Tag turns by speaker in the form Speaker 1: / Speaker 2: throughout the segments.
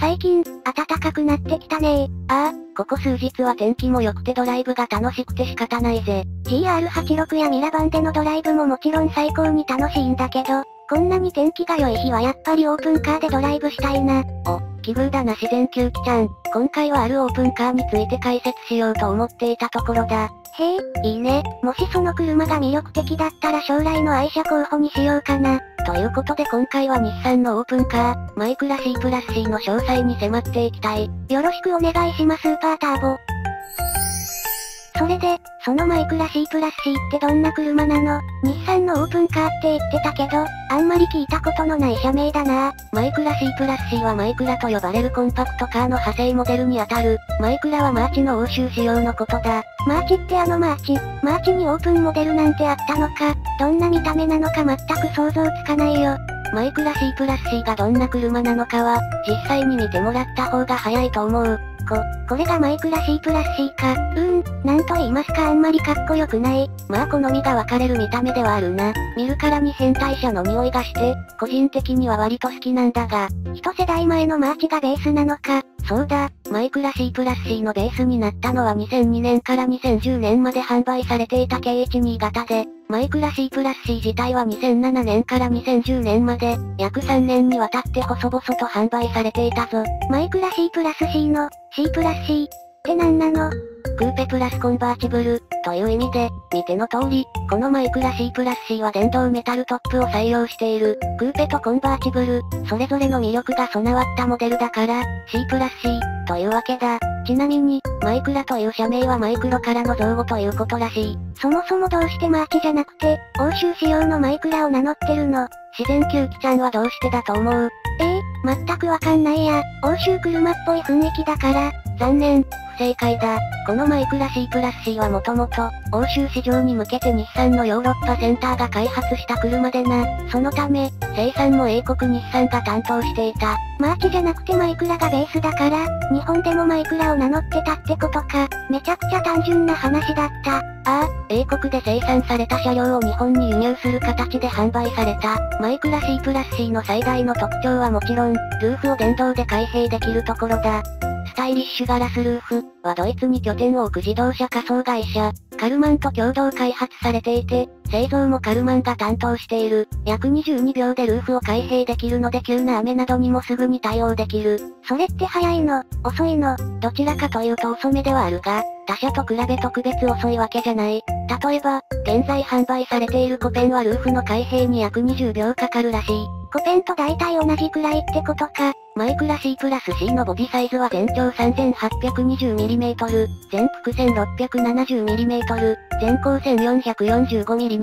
Speaker 1: 最近、暖かくなってきたね
Speaker 2: ああ、ここ数日は天気も良くてドライブが楽しくて仕方ないぜ。
Speaker 1: GR86 やミラバンでのドライブももちろん最高に楽しいんだけど、こんなに天気が良い日はやっぱりオープンカーでドライブしたいな。
Speaker 2: お、奇遇だな自然球機ちゃん。今回はあるオープンカーについて解説しようと思っていたところだ。
Speaker 1: へえ、いいね。もしその車が魅力的だったら将来の愛車候補にしようかな。
Speaker 2: ということで今回は日産のオープンカー、マイクラ C プラス C の詳細に迫っていきたい。
Speaker 1: よろしくお願いしますスーパーターボ。それで、そのマイクラ C プラス C ってどんな車なの？日産のオープンカーって言ってたけど、あんまり聞いたことのない車名だな
Speaker 2: マイクラ C プラス C はマイクラと呼ばれるコンパクトカーの派生モデルにあたる。マイクラはマーチの欧州仕様のことだ。
Speaker 1: マーチってあのマーチ？マーチにオープンモデルなんてあったのか？どんな見た目なのか全く想像つかないよ。
Speaker 2: マイクラ C プラス C がどんな車なのかは、実際に見てもらった方が早いと思う。
Speaker 1: こ、これがマイクラ C プラス C か。うーん、なんと言いますかあんまりかっこよくない。
Speaker 2: まあ好みが分かれる見た目ではあるな。見るからに変態車の匂いがして、個人的には割と好きなんだが。
Speaker 1: 一世代前のマーチがベースなのか。
Speaker 2: そうだ、マイクラ C プラス C のベースになったのは2002年から2010年まで販売されていた K12 型で、マイクラ C プラス C 自体は2007年から2010年まで、約3年にわたって細々と販売されていたぞ。
Speaker 1: マイクラ C プラス C の、C プラス C って何なの？
Speaker 2: クーペプラスコンバーチブル、という意味で、見ての通り、このマイクラ C プラス C は電動メタルトップを採用している、クーペとコンバーチブル、それぞれの魅力が備わったモデルだから、C プラス C、というわけだ。ちなみに、マイクラという車名はマイクロからの造語ということらしい。
Speaker 1: そもそもどうしてマーチじゃなくて、欧州仕様のマイクラを名乗ってるの？
Speaker 2: 自然吸気ちゃんはどうしてだと思う？
Speaker 1: ええー、全くわかんないや。欧州車っぽい雰囲気だから。
Speaker 2: 残念、正解だ。このマイクラ C プラス C はもともと、欧州市場に向けて日産のヨーロッパセンターが開発した車でな。そのため、生産も英国日産が担当していた。
Speaker 1: マーチじゃなくてマイクラがベースだから、日本でもマイクラを名乗ってたってことか。めちゃくちゃ単純な話だった。あ
Speaker 2: あ、英国で生産された車両を日本に輸入する形で販売された。マイクラ C プラス C の最大の特徴はもちろん、ルーフを電動で開閉できるところだ。スタイリッシュガラスルーフはドイツに拠点を置く自動車仮想会社、カルマンと共同開発されていて、製造もカルマンが担当している。約22秒でルーフを開閉できるので急な雨などにもすぐに対応できる。
Speaker 1: それって早いの？遅いの？
Speaker 2: どちらかというと遅めではあるが、他社と比べ特別遅いわけじゃない。例えば、現在販売されているコペンはルーフの開閉に約20秒かかるらしい。
Speaker 1: コペンと大体同じくらいってことか。
Speaker 2: マイクラ C プラス C のボディサイズは全長 3820mm、全幅 1670mm、全高 1445mm、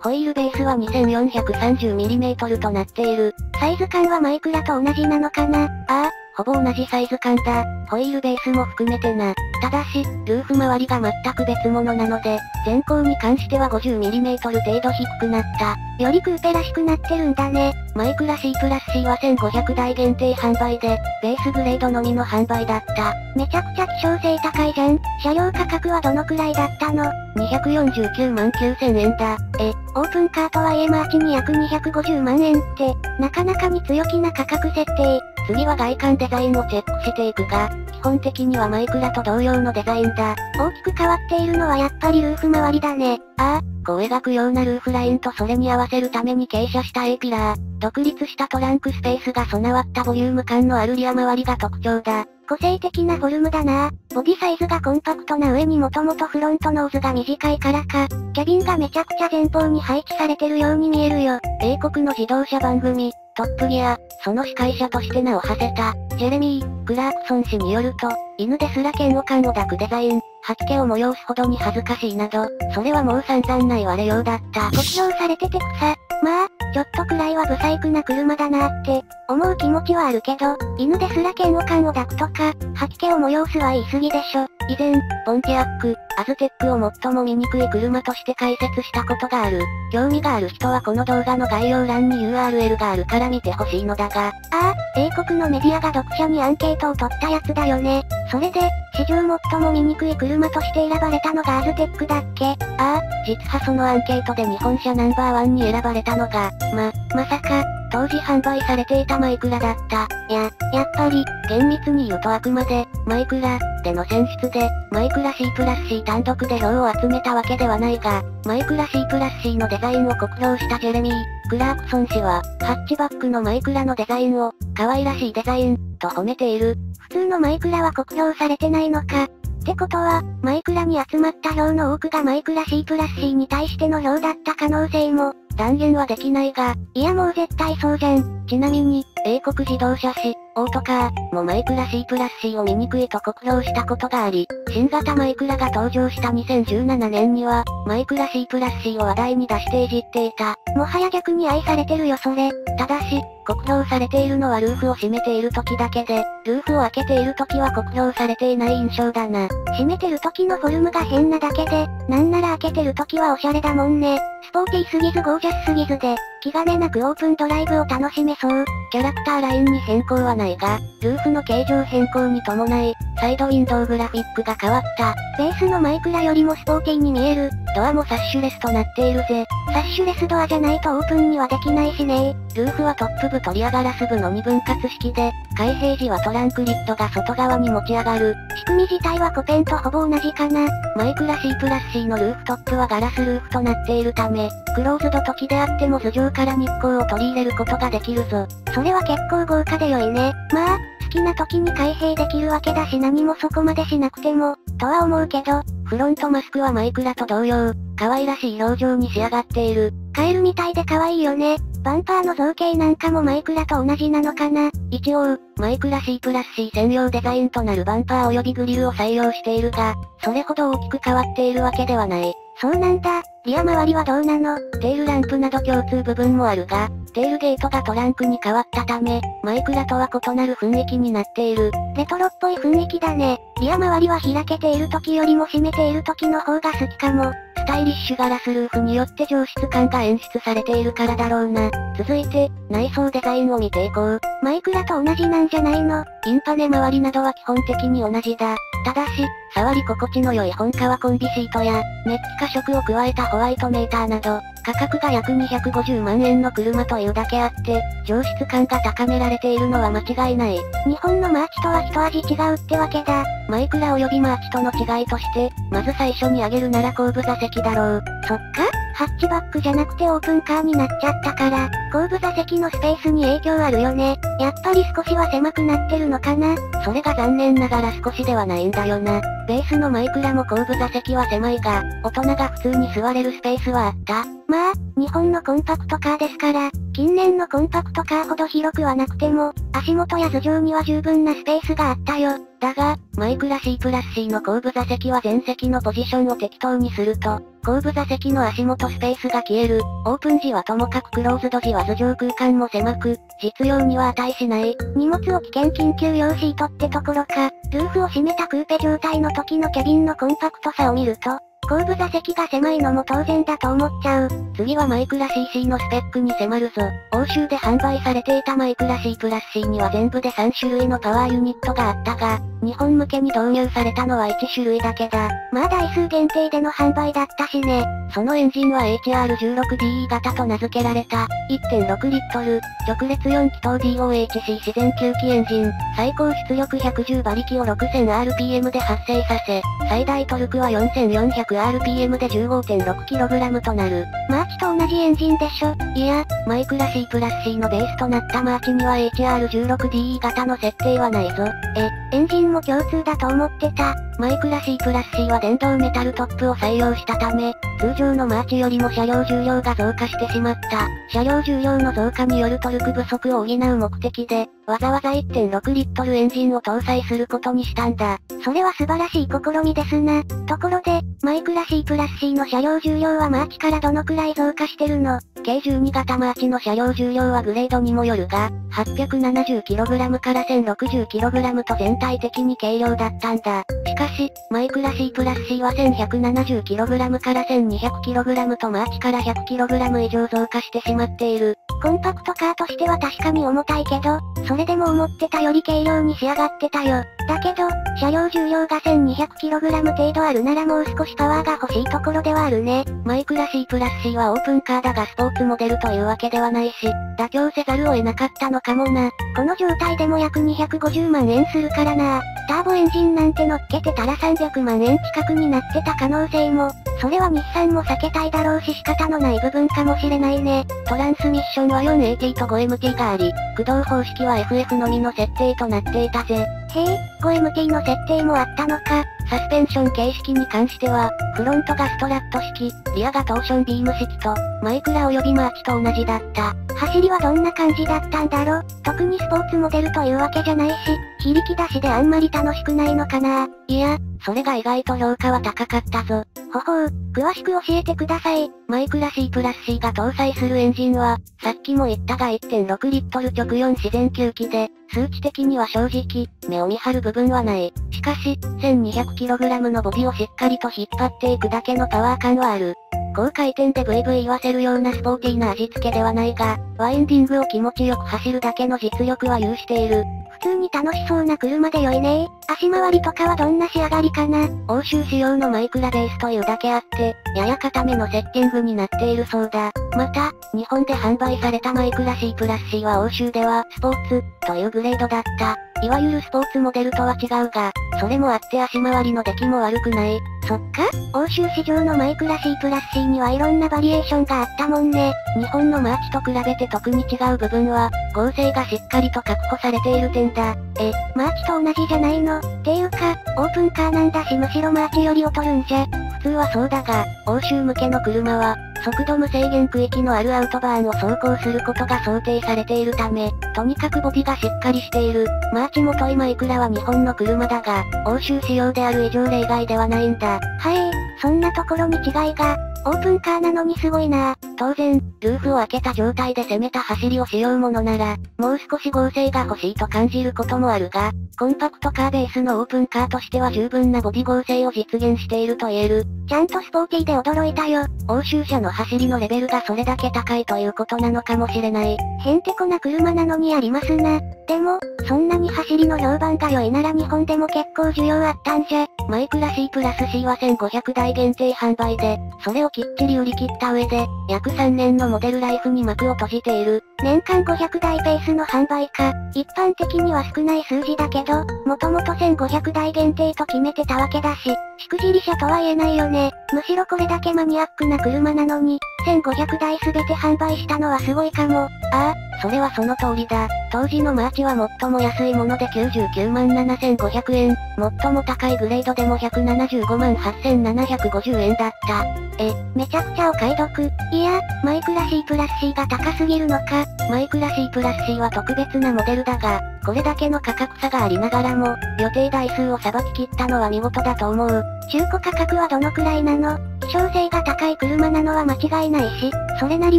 Speaker 2: ホイールベースは 2430mm となっている。
Speaker 1: サイズ感はマイクラと同じなのかな？
Speaker 2: ああ、ほぼ同じサイズ感だ。ホイールベースも含めてな。ただし、ルーフ周りが全く別物なので、全高に関しては 50mm 程度低くなった。
Speaker 1: よりクーペらしくなってるんだね。
Speaker 2: マイクラ C プラス C は1500台限定販売で、ベースグレードのみの販売だった。
Speaker 1: めちゃくちゃ希少性高いじゃん。車両価格はどのくらいだったの
Speaker 2: ?249 万9000円だ。
Speaker 1: え、オープンカーとはいえマーチに約250万円って、なかなかに強気な価格設定。
Speaker 2: 次は外観デザインをチェックしていくが、基本的にはマイクラと同様のデザインだ。
Speaker 1: 大きく変わっているのはやっぱりルーフ周りだね。
Speaker 2: ああ、弧を描くようなルーフラインとそれに合わせるために傾斜した A ピラー、独立したトランクスペースが備わったボリューム感のあるリア周りが特徴だ。
Speaker 1: 個性的なフォルムだなボディサイズがコンパクトな上にもともとフロントノーズが短いからか、キャビンがめちゃくちゃ前方に配置されてるように見えるよ。
Speaker 2: 英国の自動車番組、トップギア、その司会者として名を馳せた、ジェレミー・クラークソン氏によると、犬ですら嫌悪感を抱くデザイン、吐き気を催すほどに恥ずかしいなど、それはもう散々な言われようだった。
Speaker 1: ご披露されてて草。まあ、ちょっとくらいはブサイクな車だなって、思う気持ちはあるけど、犬ですら嫌悪感を抱くとか、吐き気を催すは言い過ぎでしょ。
Speaker 2: 以前、ポンティアック、アズテックを最も醜い車として解説したことがある。興味がある人はこの動画の概要欄に URL があるから見てほしいのだが。あ
Speaker 1: あ、英国のメディアが読者にアンケートを取ったやつだよね。それで、史上最も醜い車として選ばれたのがアズテックだっけ？
Speaker 2: ああ、実はそのアンケートで日本車ナンバーワンに選ばれたのが、ま、まさか、当時販売されていたマイクラだった。
Speaker 1: や、やっぱり、
Speaker 2: 厳密に言うとあくまで、マイクラ、での選出で、マイクラ C プラス C 単独で票を集めたわけではないが、マイクラ C プラス C のデザインを酷評したジェレミー、クラークソン氏は、ハッチバックのマイクラのデザインを、可愛らしいデザイン、と褒めている。
Speaker 1: 普通のマイクラは酷評されてないのか。ってことは、マイクラに集まった票の多くがマイクラ C プラス C に対しての票だった可能性も、
Speaker 2: 断言はできないが、
Speaker 1: いやもう絶対そうじゃん。
Speaker 2: ちなみに、英国自動車誌、オートカー、もマイクラ C プラス C を醜いと酷評したことがあり、新型マイクラが登場した2017年には、マイクラ C プラス C を話題に出していじっていた。
Speaker 1: もはや逆に愛されてるよそれ。
Speaker 2: ただし、酷評されているのはルーフを閉めている時だけで、ルーフを開けている時は酷評されていない印象だな。
Speaker 1: 閉めてる時のフォルムが変なだけで、なんなら開けてる時はおしゃれだもんね。スポーティーすぎずゴージャスすぎずで、気兼ねなくオープンドライブを楽しめそう。
Speaker 2: キャラクターラインに変更はないが、ルーフの形状変更に伴い、サイドウィンドウグラフィックが変わった。
Speaker 1: ベースのマイクラよりもスポーティーに見える。
Speaker 2: ドアもサッシュレスとなっているぜ。
Speaker 1: サッシュレスドアじゃないとオープンにはできないしね
Speaker 2: ルーフはトップ部取り上がらす部の2分割式で、開閉時はトランクリッドが外側に持ち上がる。
Speaker 1: 仕組み自体はコペンとほぼ同じかな。
Speaker 2: マイクラ C プラス C のルーフトップはガラスルーフとなっているため、クローズド時であっても頭上から日光を取り入れることができるぞ。
Speaker 1: それは結構豪華で良いね。まあ、好きな時に開閉できるわけだし何もそこまでしなくても、とは思うけど、
Speaker 2: フロントマスクはマイクラと同様、可愛らしい表情に仕上がっている。
Speaker 1: カエルみたいで可愛いよね。バンパーの造形なんかもマイクラと同じなのかな
Speaker 2: 一応、マイクラ C プラス C 専用デザインとなるバンパー及びグリルを採用しているが、それほど大きく変わっているわけではない。
Speaker 1: そうなんだ。リア周りはどうなの？
Speaker 2: テールランプなど共通部分もあるが、テールゲートがトランクに変わったため、マイクラとは異なる雰囲気になっている。
Speaker 1: レトロっぽい雰囲気だね。リア周りは開けている時よりも閉めている時の方が好きかも。
Speaker 2: スタイリッシュガラスルーフによって上質感が演出されているからだろうな。続いて、内装デザインを見ていこう。
Speaker 1: マイクラと同じなんじゃないの？
Speaker 2: インパネ周りなどは基本的に同じだ。ただし、触り心地の良い本革コンビシートや、メッキ加飾を加えたホワイトメーターなど、価格が約250万円の車というだけあって、上質感が高められているのは間違いない。
Speaker 1: 日本のマーチとは一味違うってわけだ。
Speaker 2: マイクラ及びマーチとの違いとして、まず最初に挙げるなら後部座席だろう。
Speaker 1: そっかハッチバックじゃなくてオープンカーになっちゃったから、後部座席のスペースに影響あるよね。やっぱり少しは狭くなってるのかな
Speaker 2: それが残念ながら少しではないんだよな。ベースのマイクラも後部座席は狭いが、大人が普通に座れるスペースはあった。
Speaker 1: まあ、日本のコンパクトカーですから、近年のコンパクトカーほど広くはなくても、足元や頭上には十分なスペースがあったよ。
Speaker 2: だが、マイクラ C プラス C の後部座席は前席のポジションを適当にすると、後部座席の足元スペースが消える。オープン時はともかくクローズド時は頭上空間も狭く、実用には値しない。
Speaker 1: 荷物置き兼緊急用シートってところか、ルーフを閉めたクーペ状態の時のケビンのコンパクトさを見ると、後部座席が狭いのも当然だと思っちゃう。
Speaker 2: 次はマイクラ CC のスペックに迫るぞ。欧州で販売されていたマイクラ C プラス C には全部で3種類のパワーユニットがあったが、日本向けに導入されたのは1種類だけだ。
Speaker 1: まあ台数限定での販売だったしね。
Speaker 2: そのエンジンは HR16DE 型と名付けられた、1.6リットル、直列4気筒 DOHC 自然吸気エンジン、最高出力110馬力を 6000rpm で発生させ、最大トルクは4400 100rpm で 15.6kg となる。
Speaker 1: マーチと同じエンジンでしょ
Speaker 2: いや、マイクラ C プラス C のベースとなったマーチには HR16DE 型の設定はないぞ。
Speaker 1: え、エンジンも共通だと思ってた。
Speaker 2: マイクラ C プラス C は電動メタルトップを採用したため、通常のマーチよりも車両重量が増加してしまった。車両重量の増加によるトルク不足を補う目的で、わざわざ1.6リットルエンジンを搭載することにしたんだ。
Speaker 1: それは素晴らしい試みですな。ところで、マイクラ C プラス C の車両重量はマーチからどのくらい増加してるの？
Speaker 2: K12型マーチの車両重量はグレードにもよるが、870kg から 1060kg と全体的に軽量だったんだ。しかし、マイクラ C プラス C は 1170kg から 1200kg とマーチから 100kg 以上増加してしまっている。
Speaker 1: コンパクトカーとしては確かに重たいけど、それでも思ってたより軽量に仕上がってたよ。だけど、車両重量が 1200kg 程度あるならもう少しパワーが欲しいところではあるね。
Speaker 2: マイクラ C プラス C はオープンカーだがスポーツモデルというわけではないし、妥協せざるを得なかったのかもな。
Speaker 1: この状態でも約250万円するからな。ターボエンジンなんて乗っけてたら300万円近くになってた可能性も、それは日産も避けたいだろうし仕方のない部分かもしれないね。
Speaker 2: トランスミッションは 4AT と 5MT があり、駆動方式は FF のみの設定となっていたぜ。
Speaker 1: へえ、5MT の設定もあったのか。
Speaker 2: サスペンション形式に関しては、フロントがストラット式、リアがトーションビーム式と、マイクラ及びマーチと同じだった。
Speaker 1: 走りはどんな感じだったんだろ特にスポーツモデルというわけじゃないし、非力だしであんまり楽しくないのかない
Speaker 2: や、それが意外と評価は高かったぞ。
Speaker 1: ほほう、詳しく教えてください。
Speaker 2: マイクラ C プラス C が搭載するエンジンは、さっきも言ったが1.6リットル直4自然吸気で、数値的には正直、目を見張る部分はない。しかし、1200kg のボディをしっかりと引っ張っていくだけのパワー感はある。高回転でブイブイ言わせるようなスポーティーな味付けではないが、ワインディングを気持ちよく走るだけの実力は有している。
Speaker 1: 普通に楽しそうな車で良いね足回りとかはどんな仕上がりかな
Speaker 2: 欧州仕様のマイクラベースというだけあって、やや固めのセッティングになっているそうだ。また、日本で販売されたマイクラ C プラス C は欧州では、スポーツ、というグレードだった。いわゆるスポーツモデルとは違うが、それもあって足回りの出来も悪くない。
Speaker 1: そっか？欧州市場のマイクラ C プラス C にはいろんなバリエーションがあったもんね。
Speaker 2: 日本のマーチと比べて特に違う部分は、剛性がしっかりと確保されている点だ。
Speaker 1: え、マーチと同じじゃないの？っていうか、オープンカーなんだしむしろマーチより劣るんじゃ。
Speaker 2: 普通はそうだが、欧州向けの車は、速度無制限区域のあるアウトバーンを走行することが想定されているため、とにかくボディがしっかりしている。マーチもといマイクラは日本の車だが、欧州仕様である以上例外ではないんだ。
Speaker 1: はい、そんなところに違いが、オープンカーなのにすごいな
Speaker 2: 当然、ルーフを開けた状態で攻めた走りをしようものなら、もう少し剛性が欲しいと感じることもあるが、コンパクトカーベースのオープンカーとしては十分なボディ剛性を実現していると言える。
Speaker 1: ちゃんとスポーティーで驚いたよ。
Speaker 2: 欧州車の走りのレベルがそれだけ高いということなのかもしれない。
Speaker 1: へんてこな車なのにありますな。でも、そんなに走りの評判が良いなら日本でも結構需要あったんじゃ。
Speaker 2: マイクラ C プラス C は1500台限定販売で、それをきっちり売り切った上で、約3年のモデルライフに幕を閉じている。
Speaker 1: 年間500台ペースの販売か。一般的には少ない数字だけど、もともと1500台限定と決めてたわけだし、しくじり車とは言えないよね。むしろこれだけマニアックな車なのに、1500台すべて販売したのはすごいかも。あ
Speaker 2: あ、それはその通りだ。当時のマーチは最も安いもので99万7500円。最も高いグレードでも175万8750円だった。
Speaker 1: え、めちゃくちゃお買い得。いや、マイクラ C プラス C が高すぎるのか。
Speaker 2: マイクラ C プラス C は特別なモデルだが、これだけの価格差がありながらも、予定台数をさばききったのは見事だと思う。
Speaker 1: 中古価格はどのくらいなの？希少性が高い車なのは間違いないし、それなり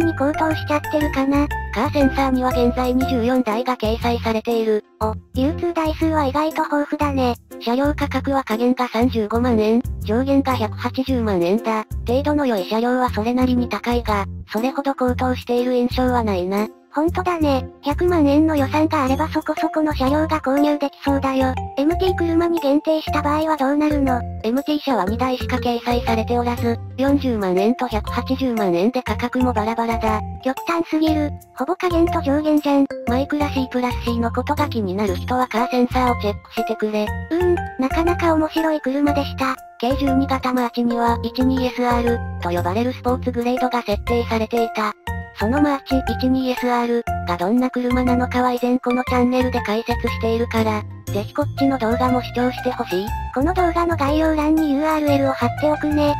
Speaker 1: に高騰しちゃってるかな。
Speaker 2: カーセンサーには現在24台が掲載されている。
Speaker 1: お、流通台数は意外と豊富だね。
Speaker 2: 車両価格は下限が35万円、上限が180万円だ。程度の良い車両はそれなりに高いが、それほど高騰している印象はないな。
Speaker 1: ほんとだね。100万円の予算があればそこそこの車両が購入できそうだよ。MT 車に限定した場合はどうなるの
Speaker 2: ?MT 車は2台しか掲載されておらず、40万円と180万円で価格もバラバラだ。
Speaker 1: 極端すぎる。ほぼ下限と上限じゃん。
Speaker 2: マイクラ C プラス C のことが気になる人はカーセンサーをチェックしてくれ。
Speaker 1: うーん、なかなか面白い車でした。
Speaker 2: K12 型マーチには 12SR と呼ばれるスポーツグレードが設定されていた。そのマーチ 12SR がどんな車なのかは以前このチャンネルで解説しているから、ぜひこっちの動画も視聴してほしい。
Speaker 1: この動画の概要欄に URL を貼っておくね。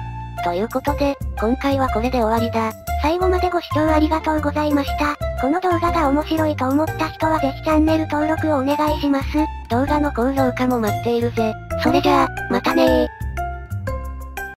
Speaker 2: ということで、今回はこれで終わりだ。
Speaker 1: 最後までご視聴ありがとうございました。この動画が面白いと思った人はぜひチャンネル登録をお願いします。
Speaker 2: 動画の高評価も待っているぜ。
Speaker 1: それじゃあ、またねー。